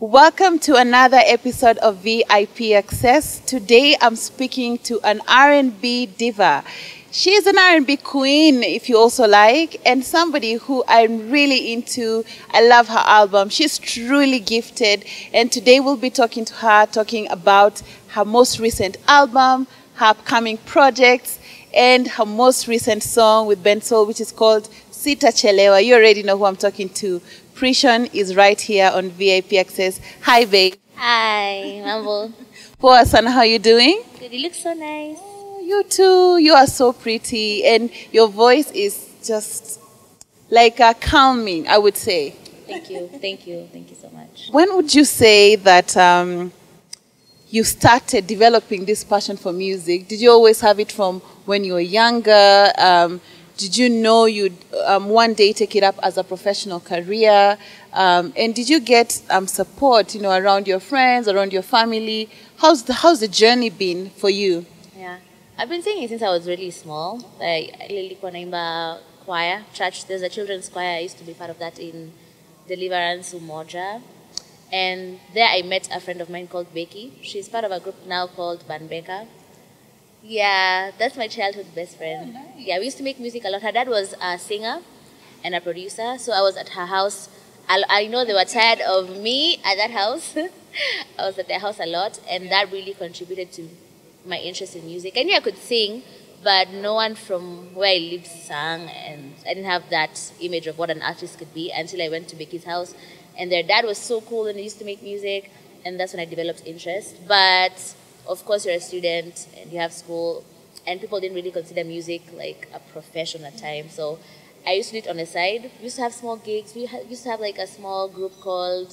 Welcome to another episode of VIP Access. Today I'm speaking to an R&B diva. She is an R&B queen, if you also like, and somebody who I'm really into. I love her album. She's truly gifted, and today we'll be talking to her, talking about her most recent album, her upcoming projects, and her most recent song with Ben Soul, which is called Sita Chelewa. You already know who I'm talking to. Pryshon is right here on VIP Access. Hi, babe. Hi, Mambo. Poa son, how you doing? Good, you look so nice. Oh, you too. You are so pretty, and your voice is just like a calming, I would say. Thank you, thank you, thank you so much. When would you say that um, you started developing this passion for music? Did you always have it from when you were younger? Um, did you know you'd um, one day take it up as a professional career? Um, and did you get um, support, you know, around your friends, around your family? How's the how's the journey been for you? Yeah, I've been singing since I was really small. Like nilikuwa choir, church. There's a children's choir. I used to be part of that in Deliverance Umoja. And there I met a friend of mine called Becky. She's part of a group now called Band BeKa. Yeah, that's my childhood best friend. Oh, yeah, we used to make music a lot. Her dad was a singer and a producer, so I was at her house. I, I know they were tired of me at that house. I was at their house a lot, and that really contributed to my interest in music. I knew I could sing, but no one from where I lived sang, and I didn't have that image of what an artist could be until I went to Becky's house. And their dad was so cool, and they used to make music, and that's when I developed interest. But of course, you're a student and you have school, and people didn't really consider music like a profession at times. So I used to do it on the side. We used to have small gigs. We used to have like a small group called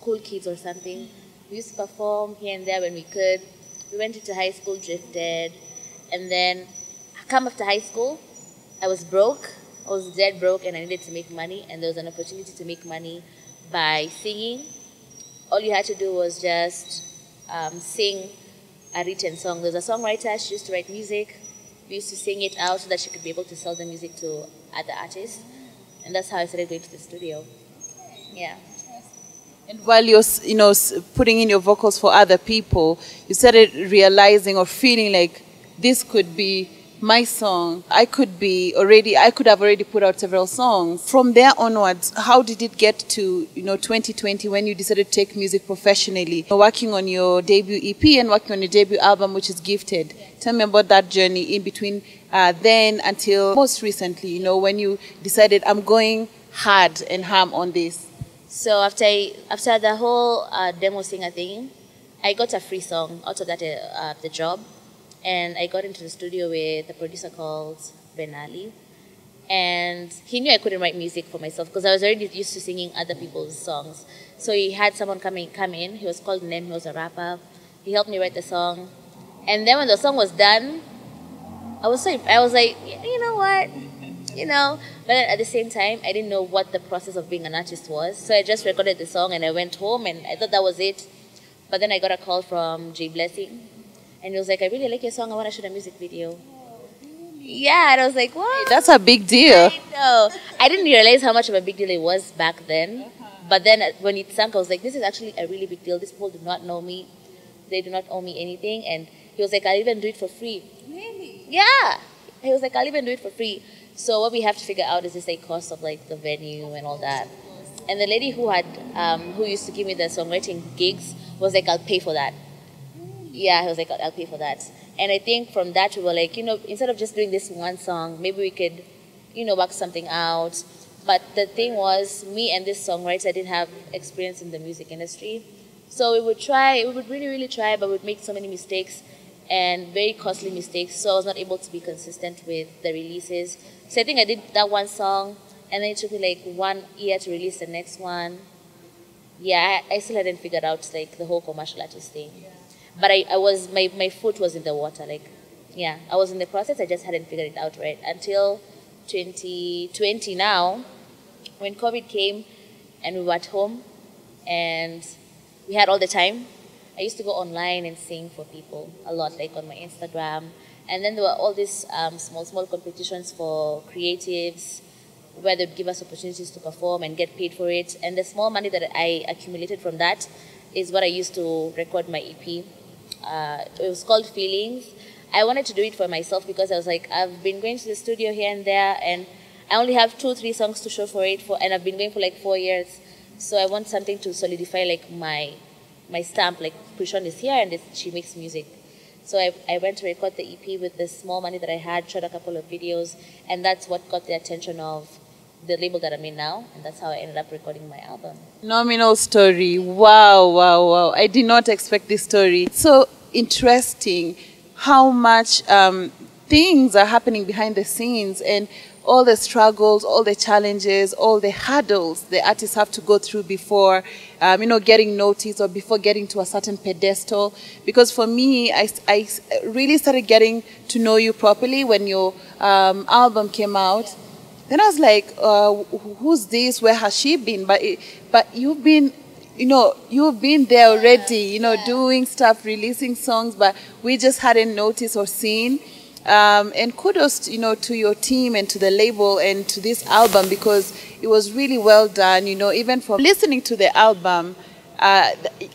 Cool Kids or something. We used to perform here and there when we could. We went into high school, drifted, and then come after high school, I was broke. I was dead broke, and I needed to make money. And there was an opportunity to make money by singing. All you had to do was just um, sing a written song. There's a songwriter, she used to write music. We used to sing it out so that she could be able to sell the music to other artists. And that's how I started going to the studio. Yeah. And while you're, you know, putting in your vocals for other people, you started realizing or feeling like this could be my song. I could be already, I could have already put out several songs. From there onwards, how did it get to, you know, 2020 when you decided to take music professionally? Working on your debut EP and working on your debut album, which is Gifted. Tell me about that journey in between uh, then until most recently, you know, when you decided I'm going hard and ham on this. So after after the whole uh, demo singer thing, I got a free song out of that uh, the job and I got into the studio with a producer called Ben Ali. And he knew I couldn't write music for myself because I was already used to singing other people's songs. So he had someone coming come in. He was called Nem. He was a rapper. He helped me write the song. And then when the song was done, I was so I was like, you know what, you know. But at the same time, I didn't know what the process of being an artist was. So I just recorded the song and I went home and I thought that was it. But then I got a call from Jay Blessing, and he was like, I really like your song. I want to shoot a music video. Yeah, and I was like, what? That's a big deal. I know. I didn't realize how much of a big deal it was back then. But then uh, when it sank, I was like, this is actually a really big deal. These people do not know me. They do not owe me anything. And he was like, I'll even do it for free. Really? Yeah. He was like, I'll even do it for free. So what we have to figure out is this like cost of like the venue and all that. And the lady who had um, who used to give me the songwriting gigs was like, I'll pay for that yeah, he was like, I'll pay for that. And I think from that we were like, you know, instead of just doing this one song, maybe we could, you know, work something out. But the thing was, me and this songwriter I didn't have experience in the music industry. So we would try, we would really, really try, but we'd make so many mistakes and very costly mistakes. So I was not able to be consistent with the releases. So I think I did that one song, and then it took me like one year to release the next one. Yeah, I, I still hadn't figured out like the whole commercial artist thing. Yeah but I, I was my, my foot was in the water like yeah i was in the process i just hadn't figured it out right until 2020 now when covid came and we were at home and we had all the time i used to go online and sing for people a lot like on my instagram and then there were all these um, small small competitions for creatives where they'd give us opportunities to perform and get paid for it. And the small money that I accumulated from that is what I used to record my EP. Uh, it was called Feelings. I wanted to do it for myself because I was like, I've been going to the studio here and there, and I only have two, three songs to show for it, for, and I've been going for like four years. So I want something to solidify like my my stamp, like Pryshon is here and she makes music. So I, I went to record the EP with the small money that I had, shot a couple of videos, and that's what got the attention of the label that I'm in now, and that's how I ended up recording my album. Nominal story. Wow, wow, wow. I did not expect this story. It's so interesting how much um, things are happening behind the scenes and all the struggles, all the challenges, all the hurdles the artists have to go through before, um, you know, getting noticed or before getting to a certain pedestal. Because for me, I, I really started getting to know you properly when your um, album came out. Then I was like, uh, who's this? Where has she been? But, it, but you've been you know, you've been there already, you know, doing stuff, releasing songs, but we just hadn't noticed or seen. Um, and kudos, to, you know, to your team and to the label and to this album because it was really well done. You know, even from listening to the album, uh,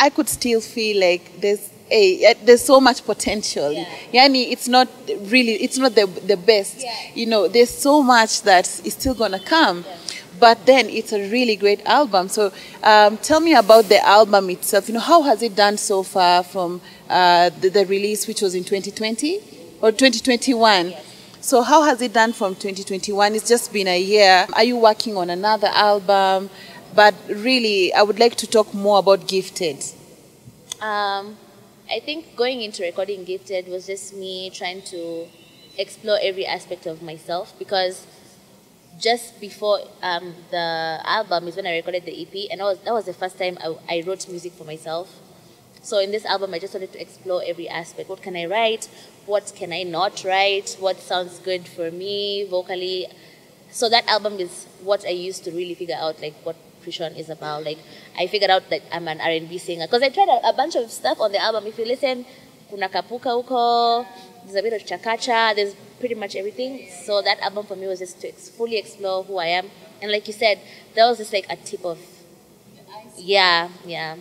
I could still feel like there's a there's so much potential. Yeah. Yani, it's not really, it's not the the best. Yeah. You know, there's so much that is still gonna come. Yeah. But then it's a really great album. So um, tell me about the album itself. You know, how has it done so far from uh, the, the release, which was in 2020 or 2021? Yes. So how has it done from 2021? It's just been a year. Are you working on another album? But really, I would like to talk more about Gifted. Um, I think going into recording Gifted was just me trying to explore every aspect of myself because just before um, the album is when I recorded the EP, and was, that was the first time I, I wrote music for myself. So in this album, I just wanted to explore every aspect. What can I write? What can I not write? What sounds good for me vocally? So that album is what I used to really figure out, like what Pryshon is about. Like I figured out that I'm an R&B singer because I tried a, a bunch of stuff on the album. If you listen, kuna kapuka huko, there's a bit of chakacha, there's pretty much everything. So that album for me was just to ex- fully explore who I am. And like you said, that was just like a tip of, yeah, yeah,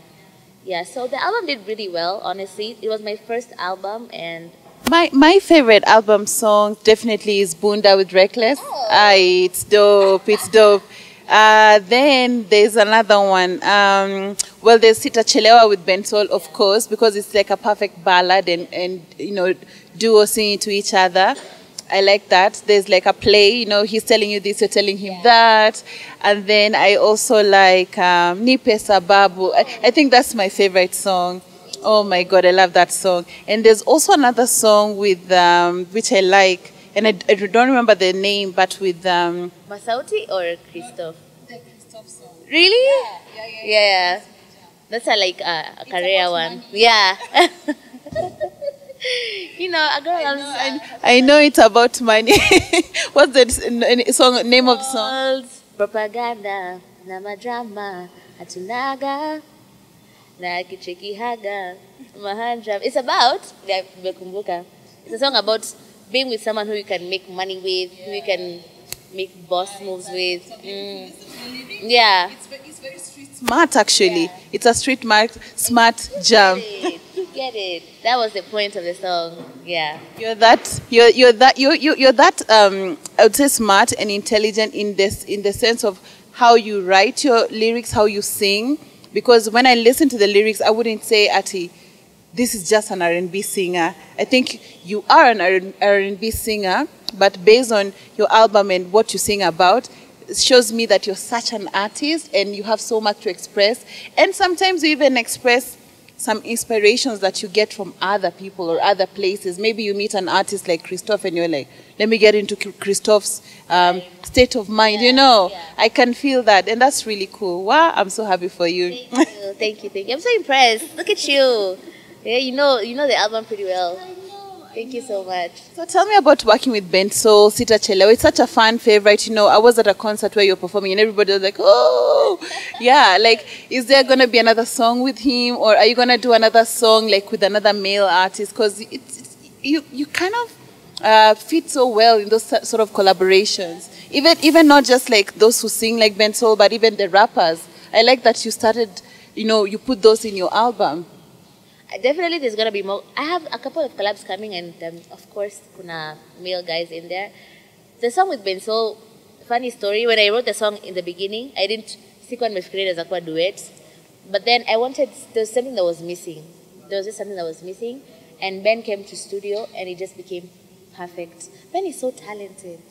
yeah. So the album did really well, honestly. It was my first album and My my favorite album song definitely is Bunda with Reckless. Oh. Aye, it's dope. It's dope. Uh, then there's another one. Um, well, there's Sita Chelewa with Bensoul, of course, because it's like a perfect ballad and, and you know, duo singing to each other. I like that. There's like a play, you know, he's telling you this, you're telling him that. And then I also like um, Nipe Sababu. I, I think that's my favorite song. Oh my God, I love that song. And there's also another song with, um, which I like, and I, I don't remember the name, but with, um, Masauti or Kristoff? the Kristoff song. Really? Yeah. yeah, yeah. That's a like uh, a career one. Yeah. you know, a girl loves uh, I know it's about money. What's the song name of the song? Girls, propaganda na madrama hatunaga na kichekihaga mahanja. It's about yeah, nimekumbuka. It's a song about being with someone who you can make money with, who you can make boss moves with. Mm. Yeah. Smart, actually. It's a street mark, smart jam. Get it. Get it. That was the point of the song. Yeah. You're that. You're you're that. You're you're, you're that. Um, I would say smart and intelligent in this in the sense of how you write your lyrics, how you sing. Because when I listen to the lyrics, I wouldn't say, Ati, this is just an R&B singer. I think you are an R&B singer, but based on your album and what you sing about, it shows me that you're such an artist and you have so much to express. And sometimes you even express some inspirations that you get from other people or other places. Maybe you meet an artist like Kristoff and you're like, let me get into Kristoff's um, state of mind. you know, yeah. I can feel that. And that's really cool. Wow, I'm so happy for you. Thank you, thank you, thank you. I'm so impressed. Look at you. Yeah, you know, you know the album pretty well. Thank you so much. So tell me about working with Benso, Sita Chelewa. It's such a fun favorite. You know, I was at a concert where you're performing and everybody was like, oh, yeah. Like, is there going to be another song with him or are you going to do another song like with another male artist? Because it's, it's, you, you kind of uh, fit so well in those sort of collaborations. even even not just like those who sing like Ben Soul, but even the rappers. I like that you started, you know, you put those in your album. Definitely, there's gonna be more. I have a couple of collabs coming, and um, of course, kuna male guys in there. The song with Benso, funny story. When I wrote the song in the beginning, I didn't sikuwa as a duet, but then I wanted there was something that was missing. There was just something that was missing, and Ben came to studio, and it just became perfect. Ben is so talented.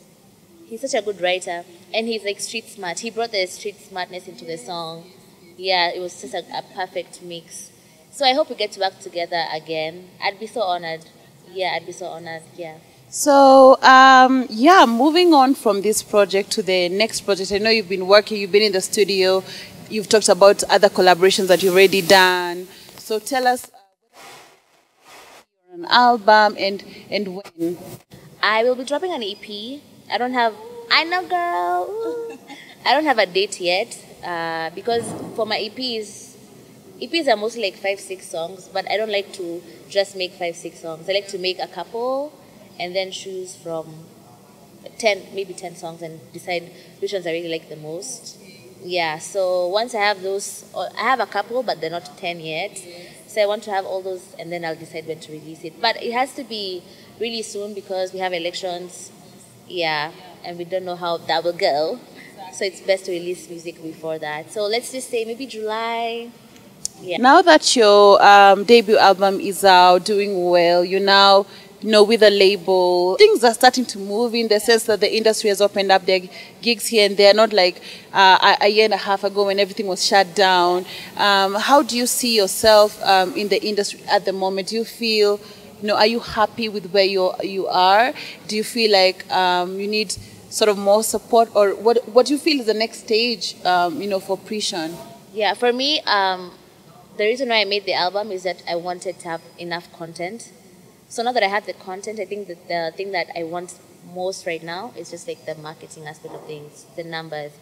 He's such a good writer, and he's like street smart. He brought the street smartness into the song. Yeah, it was just a, a perfect mix. So I hope we get to work together again. I'd be so honored. Yeah, I'd be so honored. Yeah. So um, yeah, moving on from this project to the next project. I know you've been working. You've been in the studio. You've talked about other collaborations that you've already done. So tell us uh, an album and and when. I will be dropping an EP. I don't have. I know, girl. I don't have a date yet uh, because for my EPs, EPs are mostly like five, six songs. But I don't like to just make five, six songs. I like to make a couple and then choose from ten, maybe ten songs, and decide which ones I really like the most. Yeah. So once I have those, I have a couple, but they're not ten yet. So I want to have all those, and then I'll decide when to release it. But it has to be really soon because we have elections. Yeah, and we don't know how that will go. So it's best to release music before that. So let's just say maybe July. Yeah. Now that your um, debut album is out, doing well, you now you know with a label, things are starting to move in the sense that the industry has opened up their gigs here and there. Not like uh, a, year and a half ago when everything was shut down. Um, how do you see yourself um, in the industry at the moment? Do you feel, you know, are you happy with where you you are? Do you feel like um, you need sort of more support, or what what do you feel is the next stage, um, you know, for Pryshon? Yeah, for me, um, the reason why I made the album is that I wanted to have enough content. So now that I have the content, I think that the thing that I want most right now is just like the marketing aspect of things, the numbers.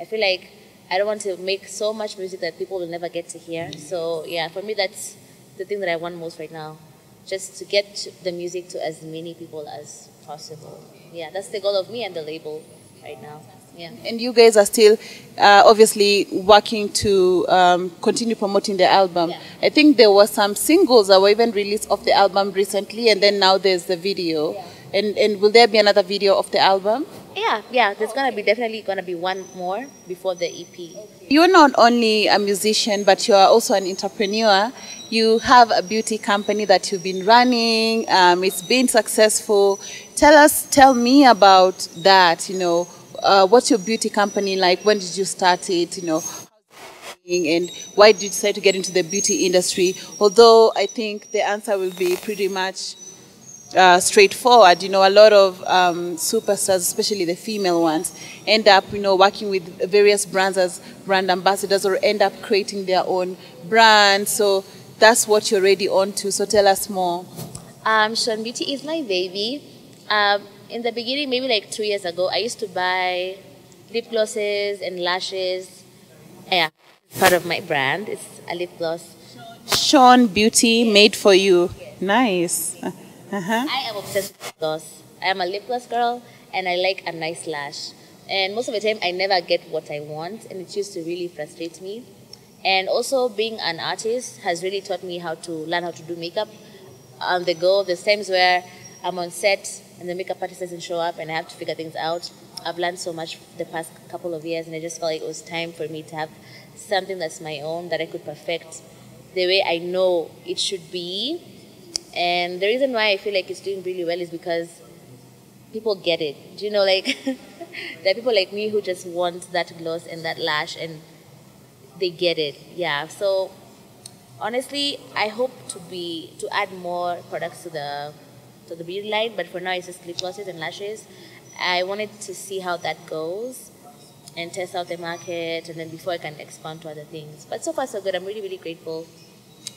I feel like I don't want to make so much music that people will never get to hear. So yeah, for me, that's the thing that I want most right now, just to get the music to as many people as possible. Yeah, that's the goal of me and the label right now. Yeah. And you guys are still uh, obviously working to um, continue promoting the album. Yeah. I think there were some singles that were even released off the album recently, and then now there's the video. Yeah. And, and will there be another video of the album? Yeah, yeah. There's gonna be definitely gonna be one more before the EP. You're not only a musician, but you are also an entrepreneur. You have a beauty company that you've been running. Um, it's been successful. Tell us, tell me about that. You know, uh, what's your beauty company like? When did you start it? You know, and why did you decide to get into the beauty industry? Although I think the answer will be pretty much uh, straightforward. You know, a lot of um, superstars, especially the female ones, end up, you know, working with various brands as brand ambassadors or end up creating their own brand. So that's what you're already on to. So tell us more. Um, Shon Beauty is my baby. Um, in the beginning, maybe like two years ago, I used to buy lip glosses and lashes. Yeah, part of my brand. It's a lip gloss. Shon Beauty made for you. Nice. Uh-huh. I am obsessed with lip gloss. I am a lip gloss girl, and I like a nice lash. And most of the time, I never get what I want, and it used to really frustrate me. And also, being an artist has really taught me how to learn how to do makeup on the go. There's times where I'm on set and the makeup artist doesn't show up, and I have to figure things out. I've learned so much the past couple of years, and I just felt like it was time for me to have something that's my own that I could perfect the way I know it should be. And the reason why I feel like it's doing really well is because people get it. Do you know, like, there are people like me who just want that gloss and that lash, and they get it. Yeah. So, honestly, I hope to be to add more products to the to the beauty line, but for now it's just lip glosses and lashes. I wanted to see how that goes and test out the market, and then before I can expand to other things. But so far so good. I'm really really grateful.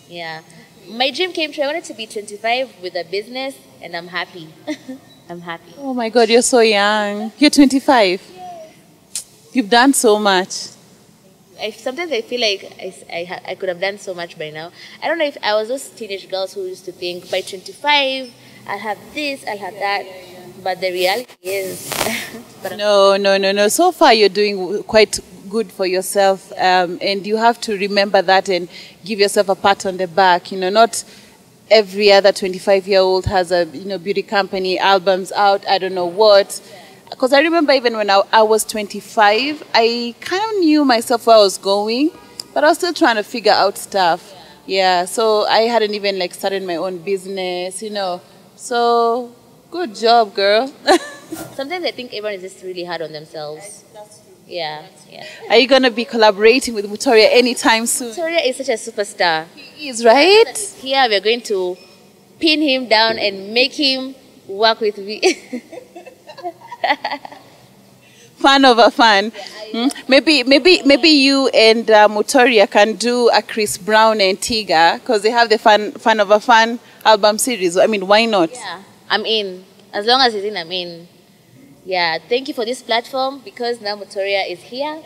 Yeah, my dream came true. I wanted to be 25 with a business, and I'm happy. I'm happy. Oh my God, you're so young. You're 25. You've done so much. I, sometimes I feel like I, I, ha- I could have done so much by now. I don't know if I was those teenage girls who used to think by 25 I'll have this, I'll have that. but the reality is, No, no, no, no. So far, you're doing quite good for yourself, um, and you have to remember that and give yourself a pat on the back. You know, not every other 25-year-old has a you know beauty company, albums out. I don't know what. Because I remember even when I, I was 25, I kind of knew myself where I was going, but I was still trying to figure out stuff. Yeah, so I hadn't even like started my own business, you know. So good job, girl. sometimes I think everyone is just really hard on themselves. Yeah, yeah. Are you gonna be collaborating with Mutoria anytime soon? Victoria is such a superstar. He is right. Here we're going to pin him down and make him work with me. Fan of a Fan. Hmm? Maybe, maybe, maybe you and uh, Mutoria can do a Chris Brown and Tyga because they have the fun, Fan of a Fan album series. I mean, why not? yeah, I'm in. As long as he's in, I'm in. Yeah, thank you for this platform because now Motoria is here.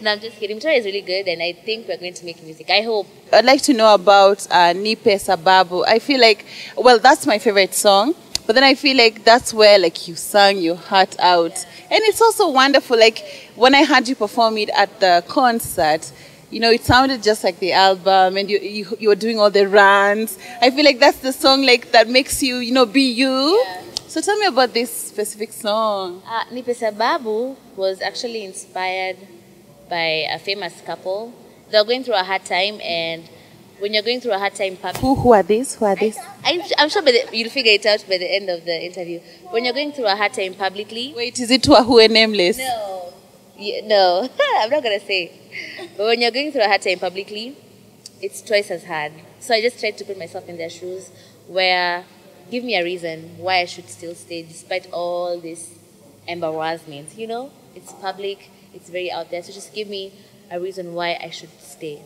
no, I'm just kidding. Motoria is really good and I think we're going to make music. I hope. I'd like to know about uh, Nipe Sababu. I feel like, well, that's my favorite song. But then I feel like that's where like you sang your heart out, and it's also wonderful. Like when I heard you perform it at the concert, you know, it sounded just like the album, and you you, you were doing all the runs. I feel like that's the song like that makes you, you know, be you. So tell me about this specific song. Uh, Nipe Sababu was actually inspired by a famous couple. They were going through a hard time and when you're going through a hard time Who who are these? Who are these? I'm, I'm sure the, you'll figure it out by the end of the interview. When you're going through a hard time publicly, Wait, is it Wahu Nameless? no, yeah, no, I'm not gonna say. But when you're going through a hard time publicly, it's twice as hard. So I just tried to put myself in their shoes, where give me a reason why I should still stay despite all this embarrassment. You know, it's public, it's very out there. So just give me a reason why I should stay.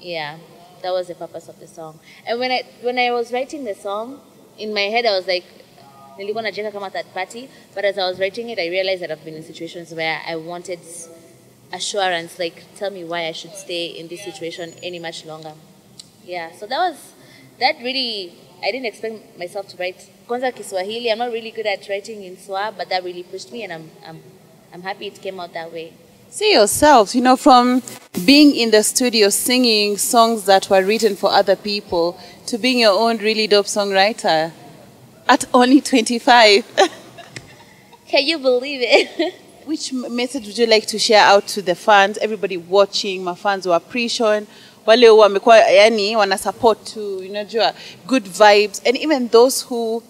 Yeah, that was the purpose of the song. And when I when I was writing the song, in my head I was like, nilikuwa najenga kama third party, but as I was writing it, I realized that I've been in situations where I wanted assurance, like tell me why I should stay in this situation any much longer. Yeah, so that was that really. I didn't expect myself to write kwanza Kiswahili. I'm not really good at writing in Swa, but that really pushed me, and I'm I'm I'm happy it came out that way. See yourself, you know, from being in the studio singing songs that were written for other people to being your own really dope songwriter at only 25. Can you believe it? Which message would you like to share out to the fans, everybody watching, my fans who are pre-shown, wale wamekuwa yani wana support to, you know, jua, good vibes, and even those who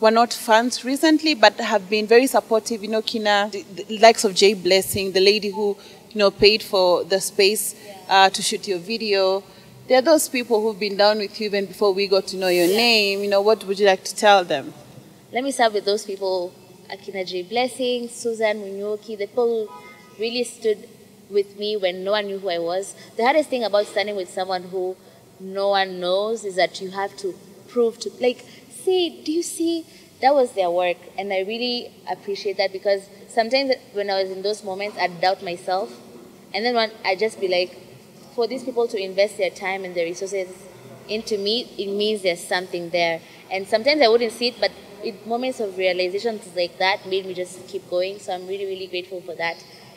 were not fans recently but have been very supportive, you know, Kina, the, the likes of Jay Blessing, the lady who, you know, paid for the space uh, to shoot your video. There are those people who've been down with you even before we got to know your name. You know, what would you like to tell them? Let me start with those people, Akina J. Blessing, Susan Munyoki, the people really stood with me when no one knew who I was. The hardest thing about standing with someone who no one knows is that you have to prove to, like, see, do you see? That was their work. And I really appreciate that because sometimes when I was in those moments, I'd doubt myself. And then when I'd just be like, for these people to invest their time and their resources into me, it means there's something there. And sometimes I wouldn't see it, but in moments of realizations like that made me just keep going. So I'm really, really grateful for that.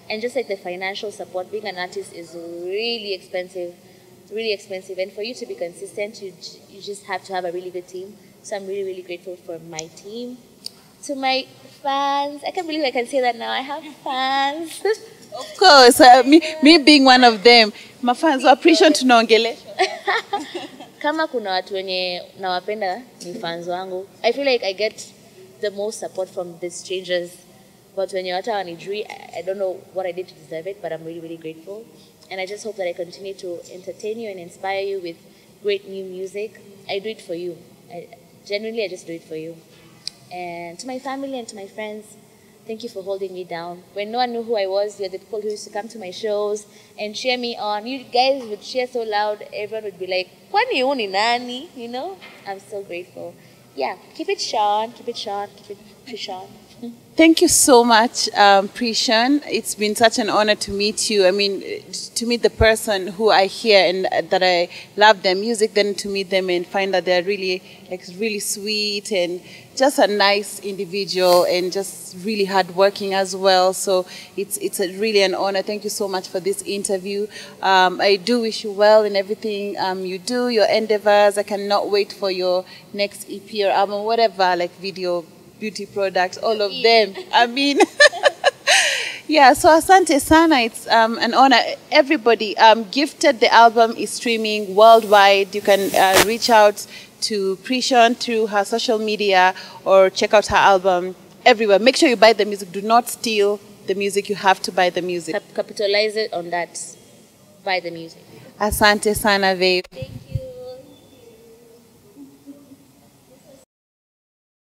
And just like the financial support, being an artist is really expensive, really expensive. And for you to be consistent, you, you just have to have a really good team. So I'm really, really grateful for my team. To my fans, I can't believe I can say that now. I have fans. Of course, uh, me, me being one of them. My fans appreciate tunaongelesha. kama kuna watu wenye nawapenda ni fans wangu. I feel like i get the most support from the strangers. But wenye hata wanijui i don't know what i did to deserve it but i'm really really grateful. And i just hope that i continue to entertain you and inspire you with great new music. I do it for you. I, genuinely i just do it for you. And to my family and to my friends Thank you for holding me down. When no one knew who I was, you're the people who used to come to my shows and cheer me on. You guys would cheer so loud, everyone would be like, Kwani huu ni nani? You know? I'm so grateful. Yeah, keep it Sean, keep it Sean, keep it Sean. Thank you so much, um, Pryshon. It's been such an honor to meet you. I mean, to meet the person who I hear and that I love their music, then to meet them and find that they're really, like, really sweet and just a nice individual and just really hardworking as well. So it's it's a really an honor. Thank you so much for this interview. Um, I do wish you well in everything um, you do, your endeavors. I cannot wait for your next EP or album, whatever, like video beauty products, all of them. I mean, yeah, so Asante Sana, it's um, an honor. Everybody, um, Gifted, the album is streaming worldwide. You can uh, reach out to Pryshon through her social media or check out her album everywhere. Make sure you buy the music. Do not steal the music. You have to buy the music. Capitalize it on that. Buy the music. Asante Sana, babe.